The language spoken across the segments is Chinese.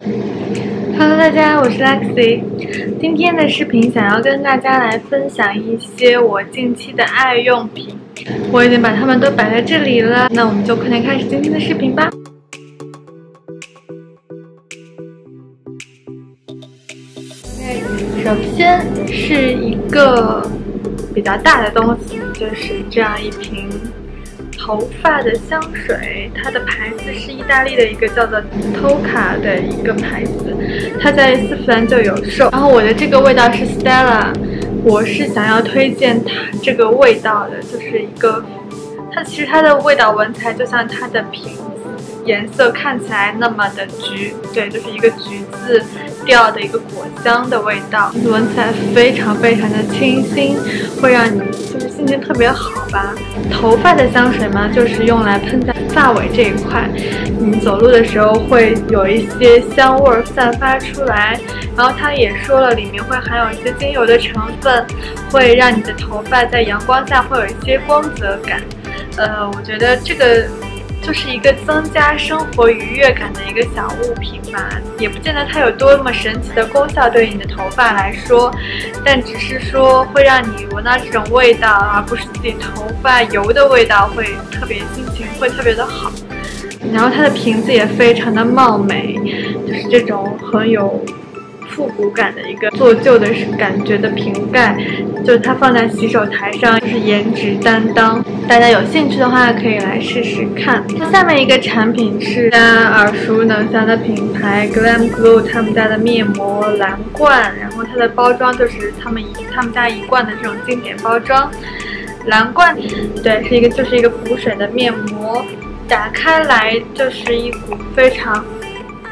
Hello，大家，我是 Lexi。今天的视频想要跟大家来分享一些我近期的爱用品，我已经把它们都摆在这里了。那我们就快点开始今天的视频吧。首先是一个比较大的东西，就是这样一瓶。头发的香水，它的牌子是意大利的一个叫做 Toca 的一个牌子，它在丝芙兰就有售。然后我的这个味道是 Stella，我是想要推荐它这个味道的，就是一个，它其实它的味道闻起来就像它的瓶子颜色看起来那么的橘，对，就是一个橘子。调的一个果香的味道，闻起来非常非常的清新，会让你就是心情特别好吧。头发的香水嘛，就是用来喷在发尾这一块，你走路的时候会有一些香味散发出来。然后它也说了，里面会含有一些精油的成分，会让你的头发在阳光下会有一些光泽感。呃，我觉得这个。就是一个增加生活愉悦感的一个小物品吧，也不见得它有多么神奇的功效对于你的头发来说，但只是说会让你闻到这种味道，而不是自己头发油的味道，会特别心情会特别的好。然后它的瓶子也非常的貌美，就是这种很有。复古感的一个做旧的感觉的瓶盖，就是它放在洗手台上，就是颜值担当。大家有兴趣的话可以来试试看。下面一个产品是大家耳熟能详的品牌 Glam Glow 他们家的面膜蓝罐，然后它的包装就是他们一他们家一贯的这种经典包装。蓝罐，对，是一个就是一个补水的面膜，打开来就是一股非常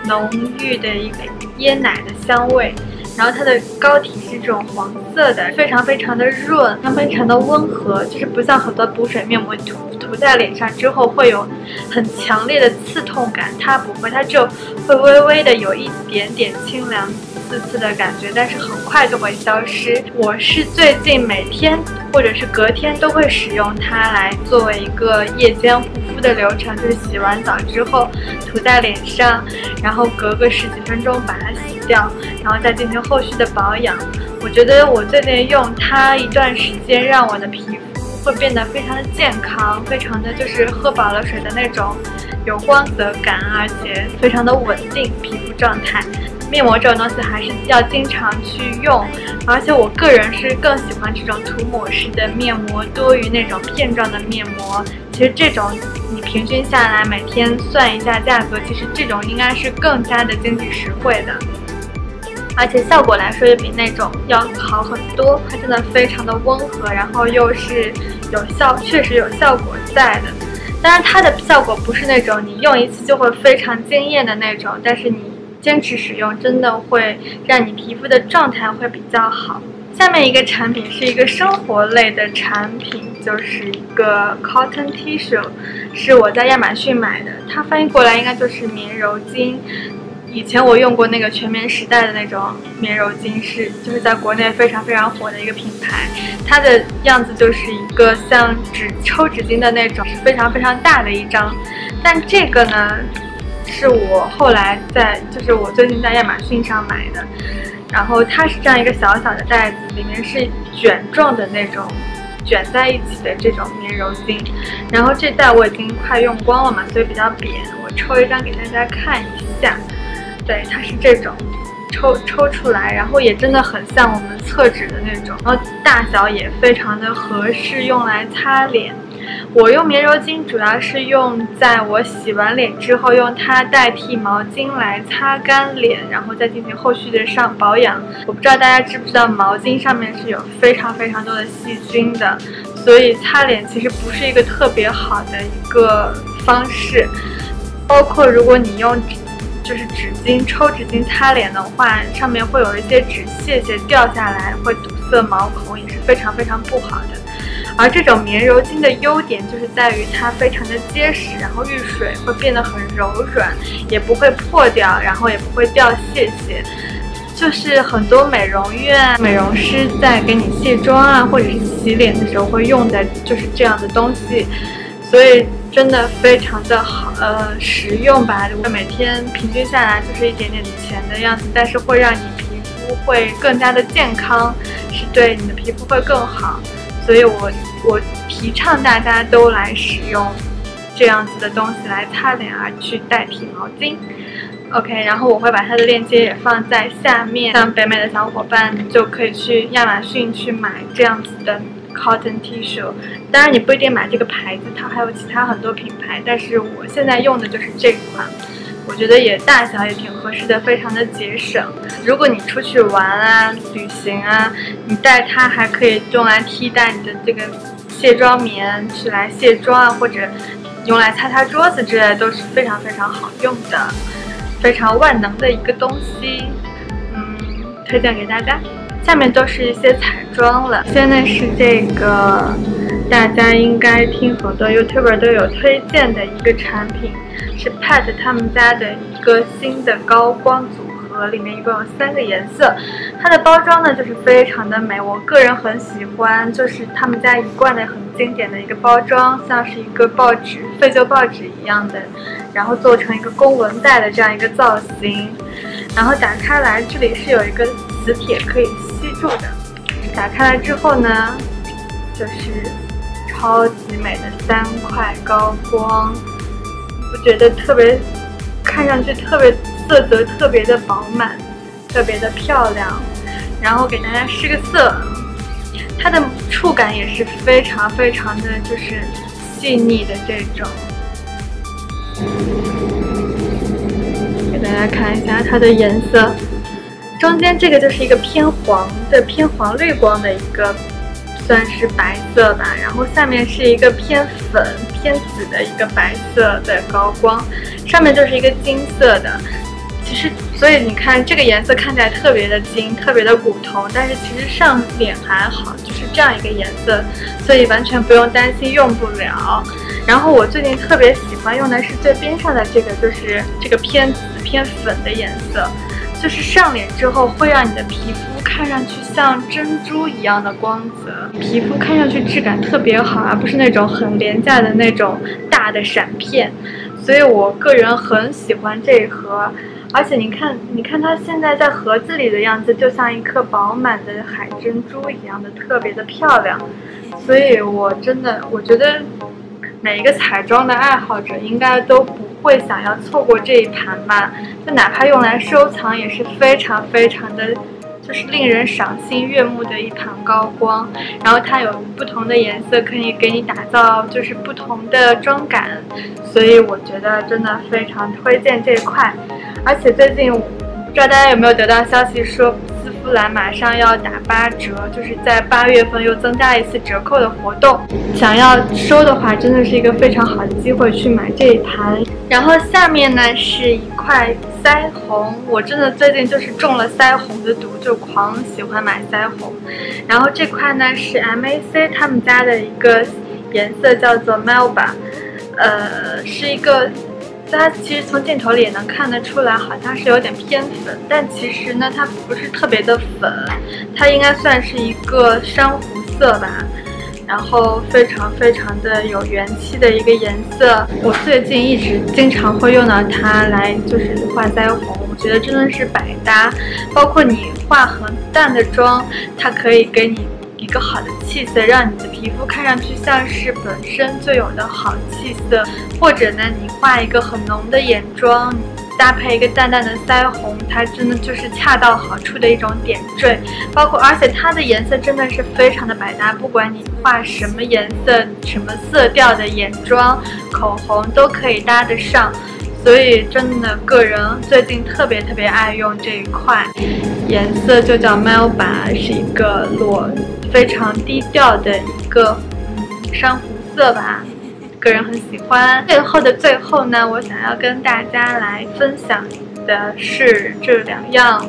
浓郁的一个。椰奶的香味，然后它的膏体是这种黄色的，非常非常的润，它非常的温和，就是不像很多补水面膜涂涂在脸上之后会有很强烈的刺痛感，它不会，它就会微微的有一点点清凉。刺刺的感觉，但是很快就会消失。我是最近每天或者是隔天都会使用它来作为一个夜间护肤的流程，就是洗完澡之后涂在脸上，然后隔个十几分钟把它洗掉，然后再进行后续的保养。我觉得我最近用它一段时间，让我的皮肤会变得非常的健康，非常的就是喝饱了水的那种有光泽感，而且非常的稳定皮肤状态。面膜这种东西还是要经常去用，而且我个人是更喜欢这种涂抹式的面膜多于那种片状的面膜。其实这种你平均下来每天算一下价格，其实这种应该是更加的经济实惠的，而且效果来说也比那种要好很多。它真的非常的温和，然后又是有效，确实有效果在的。当然它的效果不是那种你用一次就会非常惊艳的那种，但是你。坚持使用真的会让你皮肤的状态会比较好。下面一个产品是一个生活类的产品，就是一个 cotton tissue，是我在亚马逊买的，它翻译过来应该就是棉柔巾。以前我用过那个全棉时代的那种棉柔巾，是就是在国内非常非常火的一个品牌，它的样子就是一个像纸抽纸巾的那种，是非常非常大的一张。但这个呢？是我后来在，就是我最近在亚马逊上买的，然后它是这样一个小小的袋子，里面是卷状的那种，卷在一起的这种棉柔巾，然后这袋我已经快用光了嘛，所以比较扁，我抽一张给大家看一下，对，它是这种，抽抽出来，然后也真的很像我们厕纸的那种，然后大小也非常的合适，用来擦脸。我用棉柔巾主要是用在我洗完脸之后，用它代替毛巾来擦干脸，然后再进行后续的上保养。我不知道大家知不知道，毛巾上面是有非常非常多的细菌的，所以擦脸其实不是一个特别好的一个方式。包括如果你用就是纸巾抽纸巾擦脸的话，上面会有一些纸屑屑掉下来，会堵塞毛孔，也是非常非常不好的。而这种棉柔巾的优点就是在于它非常的结实，然后遇水会变得很柔软，也不会破掉，然后也不会掉屑屑。就是很多美容院美容师在给你卸妆啊，或者是洗脸的时候会用的，就是这样的东西。所以真的非常的好，呃，实用吧。就每天平均下来就是一点点钱的样子，但是会让你皮肤会更加的健康，是对你的皮肤会更好。所以我我提倡大家都来使用这样子的东西来擦脸，啊去代替毛巾。OK，然后我会把它的链接也放在下面，像北美的小伙伴就可以去亚马逊去买这样子的 cotton tissue。当然你不一定买这个牌子，它还有其他很多品牌，但是我现在用的就是这款，我觉得也大小也挺合适的，非常的节省。如果你出去玩啊、旅行啊，你带它还可以用来替代你的这个卸妆棉去来卸妆啊，或者用来擦擦桌子之类都是非常非常好用的。非常万能的一个东西，嗯，推荐给大家。下面都是一些彩妆了。现在是这个，大家应该听很多 YouTuber 都有推荐的一个产品，是 Pat 他们家的一个新的高光组。合里面一共有三个颜色，它的包装呢就是非常的美，我个人很喜欢，就是他们家一贯的很经典的一个包装，像是一个报纸废旧报纸一样的，然后做成一个公文袋的这样一个造型，然后打开来这里是有一个磁铁可以吸住的，打开来之后呢，就是超级美的三块高光，我觉得特别，看上去特别。色泽特别的饱满，特别的漂亮，然后给大家试个色，它的触感也是非常非常的就是细腻的这种，给大家看一下它的颜色，中间这个就是一个偏黄的偏黄绿光的一个。算是白色吧，然后下面是一个偏粉偏紫的一个白色的高光，上面就是一个金色的。其实，所以你看这个颜色看起来特别的金，特别的古铜，但是其实上脸还好，就是这样一个颜色，所以完全不用担心用不了。然后我最近特别喜欢用的是最边上的这个，就是这个偏紫偏粉的颜色，就是上脸之后会让你的皮肤看上去像珍珠一样的光泽，皮肤看上去质感特别好，而不是那种很廉价的那种大的闪片。所以我个人很喜欢这一盒。而且你看，你看它现在在盒子里的样子，就像一颗饱满的海珍珠一样的，特别的漂亮。所以我真的，我觉得每一个彩妆的爱好者应该都不会想要错过这一盘吧。就哪怕用来收藏，也是非常非常的。就是令人赏心悦目的一盘高光，然后它有不同的颜色可以给你打造就是不同的妆感，所以我觉得真的非常推荐这一块。而且最近不知道大家有没有得到消息说丝芙兰马上要打八折，就是在八月份又增加一次折扣的活动，想要收的话真的是一个非常好的机会去买这一盘。然后下面呢是一块。腮红，我真的最近就是中了腮红的毒，就狂喜欢买腮红。然后这块呢是 MAC 他们家的一个颜色，叫做 Melba，呃，是一个，大家其实从镜头里也能看得出来，好像是有点偏粉，但其实呢它不是特别的粉，它应该算是一个珊瑚色吧。然后非常非常的有元气的一个颜色，我最近一直经常会用到它来就是画腮红，我觉得真的是百搭。包括你化很淡的妆，它可以给你一个好的气色，让你的皮肤看上去像是本身就有的好气色。或者呢，你画一个很浓的眼妆。搭配一个淡淡的腮红，它真的就是恰到好处的一种点缀。包括，而且它的颜色真的是非常的百搭，不管你画什么颜色、什么色调的眼妆、口红都可以搭得上。所以，真的个人最近特别特别爱用这一块颜色，就叫 Melba，是一个裸非常低调的一个珊瑚色吧。个人很喜欢。最后的最后呢，我想要跟大家来分享的是这两样，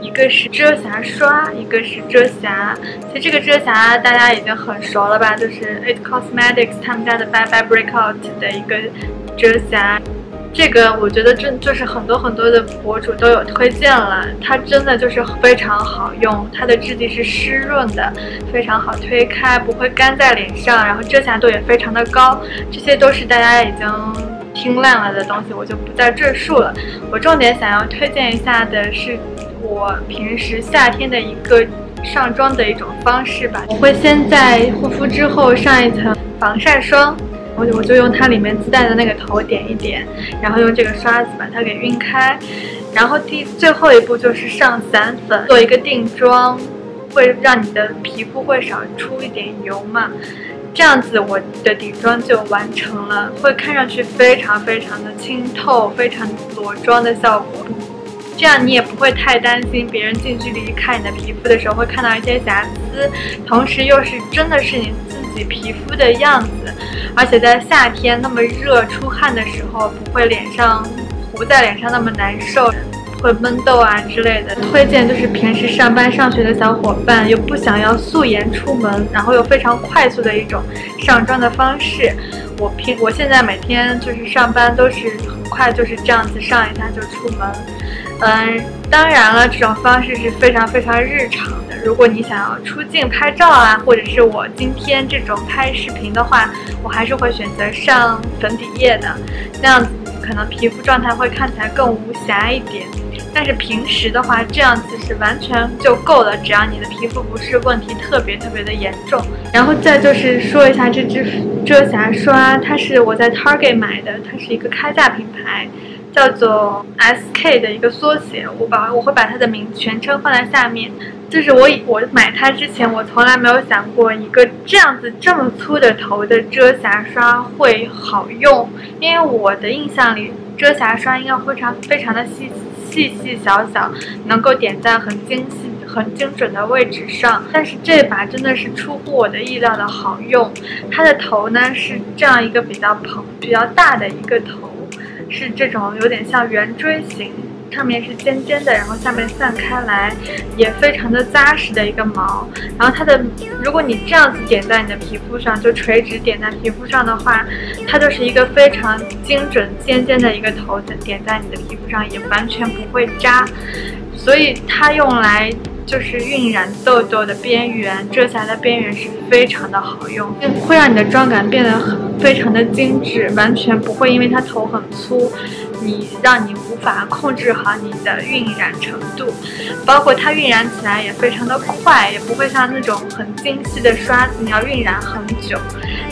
一个是遮瑕刷，一个是遮瑕。其实这个遮瑕大家已经很熟了吧，就是 It Cosmetics 他们家的 Bye Bye Breakout 的一个遮瑕。这个我觉得真就是很多很多的博主都有推荐了，它真的就是非常好用，它的质地是湿润的，非常好推开，不会干在脸上，然后遮瑕度也非常的高，这些都是大家已经听烂了的东西，我就不再赘述了。我重点想要推荐一下的是我平时夏天的一个上妆的一种方式吧，我会先在护肤之后上一层防晒霜。我我就用它里面自带的那个头点一点，然后用这个刷子把它给晕开，然后第最后一步就是上散粉，做一个定妆，会让你的皮肤会少出一点油嘛，这样子我的底妆就完成了，会看上去非常非常的清透，非常裸妆的效果，这样你也不会太担心别人近距离看你的皮肤的时候会看到一些瑕疵，同时又是真的是你自己。皮肤的样子，而且在夏天那么热出汗的时候，不会脸上糊在脸上那么难受，会闷痘啊之类的。推荐就是平时上班上学的小伙伴，又不想要素颜出门，然后又非常快速的一种上妆的方式。我平我现在每天就是上班都是很快就是这样子上一下就出门。嗯，当然了，这种方式是非常非常日常的。如果你想要出镜拍照啊，或者是我今天这种拍视频的话，我还是会选择上粉底液的，那样子可能皮肤状态会看起来更无瑕一点。但是平时的话，这样子是完全就够了，只要你的皮肤不是问题特别特别的严重。然后再就是说一下这支遮瑕刷，它是我在 Target 买的，它是一个开价品牌。叫做 SK 的一个缩写，我把我会把它的名全称放在下面。就是我我买它之前，我从来没有想过一个这样子这么粗的头的遮瑕刷会好用，因为我的印象里遮瑕刷应该非常非常的细细细小小，能够点在很精细很精准的位置上。但是这把真的是出乎我的意料的好用，它的头呢是这样一个比较蓬比较大的一个头。是这种有点像圆锥形，上面是尖尖的，然后下面散开来，也非常的扎实的一个毛。然后它的，如果你这样子点在你的皮肤上，就垂直点在皮肤上的话，它就是一个非常精准尖尖的一个头点在你的皮肤上，也完全不会扎。所以它用来。就是晕染痘痘的边缘，遮瑕的边缘是非常的好用，会让你的妆感变得很非常的精致，完全不会因为它头很粗，你让你无法控制好你的晕染程度。包括它晕染起来也非常的快，也不会像那种很精细的刷子，你要晕染很久。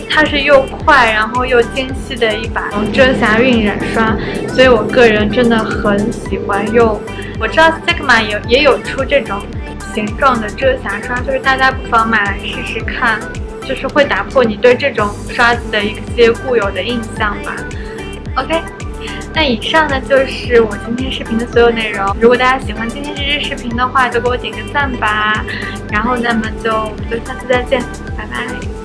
它是又快然后又精细的一把遮瑕晕染刷，所以我个人真的很喜欢用。我知道 Sigma 也也有出这种。形状的遮瑕刷，就是大家不妨买来试试看，就是会打破你对这种刷子的一些固有的印象吧。OK，那以上呢就是我今天视频的所有内容。如果大家喜欢今天这支视频的话，就给我点个赞吧。然后，那么就我们就下次再见，拜拜。